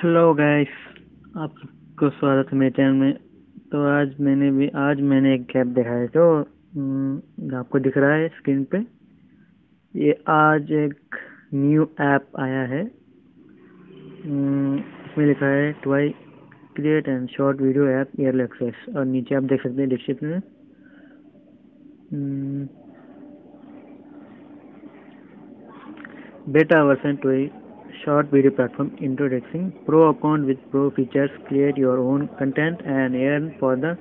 Hello guys आपको स्वागत है मेरे चैनल में। तो आज मैंने भी आज मैंने एक ऐप देखा है जो हम्म, आपको दिख रहा है स्क्रीन पे। ये आज एक न्यू ऐप आया है। हम्म, इसमें लिखा है Twai create and short video app air access और नीचे आप देख सकते हैं डिस्क्रिप्शन में beta version Twai short video platform introducing pro account with pro features create your own content and earn for the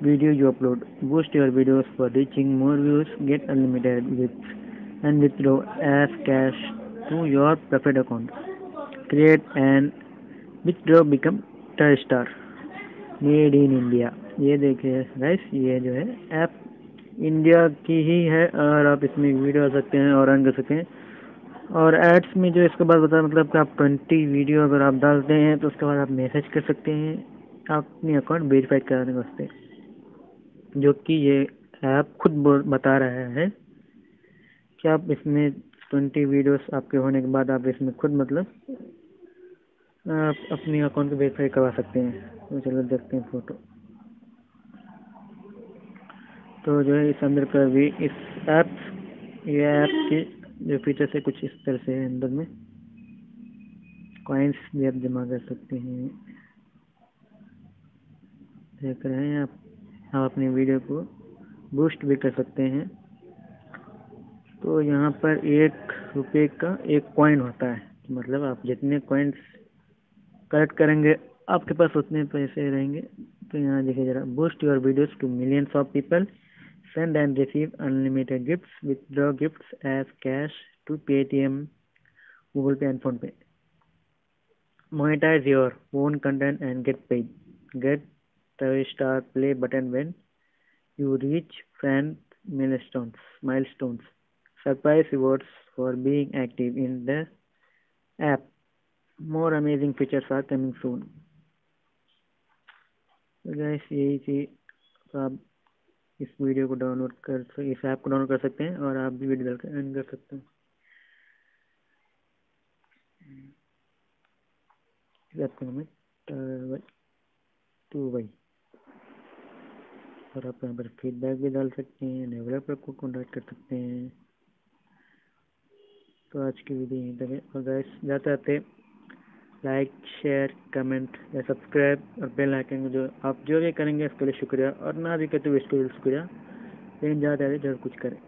video you upload boost your videos for reaching more views get unlimited with and withdraw as cash to your preferred account create and withdraw become star made in India ये देखिए guys ये जो है app India की ही है और आप इसमें वीडियो आ सकते हैं और रन कर सकते हैं और एड्स में जो इसके बाद बता मतलब कि आप ट्वेंटी वीडियो अगर आप डालते हैं तो उसके बाद आप मैसेज कर सकते हैं, अपनी अकाउंट वेरीफाइड कराने वास्ते। जो कि ये ऐप खुद बता रहा है कि आप इसमें ट्वेंटी वीडियोस आपके होने के बाद आप इसमें खुद मतलब आप अपनी अकाउंट को वेरीफाई करवा सकते हैं। तो चलो देखते हैं फ़ोटो तो जो है, इस अंदर का भी इस ऐप ये ऐप की जो फीचर्स है कुछ इस तरह से है अंदर में कॉइन्स भी आप जमा कर सकते हैं। देख रहे हैं आप आप अपनी वीडियो को बूस्ट भी कर सकते हैं। तो यहाँ पर एक रुपये का एक कॉइन होता है। मतलब आप जितने कॉइन्स कलेक्ट करेंगे, आपके पास उतने पैसे रहेंगे। तो यहाँ देखिए ज़रा boost your videos to millions of people Send and receive unlimited gifts. Withdraw gifts as cash to Paytm, Google Pay and PhonePe. Monetize your own content and get paid. Get the star play button when you reach fan milestones. Milestones. Surprise rewards for being active in the app. More amazing features are coming soon. So guys, यही थी आप इस video को download कर इस app को download कर सकते हैं और आप भी वीडियो डालकर अर्न कर सकते हैं। है टू वाई। और आप यहाँ पर फीडबैक भी डाल सकते हैं डेवलपर को कॉन्टैक्ट कर सकते हैं। तो आज की वीडियो यहीं तक है। और गैस जाते आते लाइक शेयर कमेंट या सब्सक्राइब और बेल आइकन जो आप जो भी करेंगे, उसके लिए शुक्रिया। और ना भी करते हुए लिए शुक्रिया। लेकिन ज़्यादा ज़रूर कुछ करें।